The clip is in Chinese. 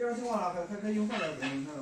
这样情况了，还还可以用换来的？你看。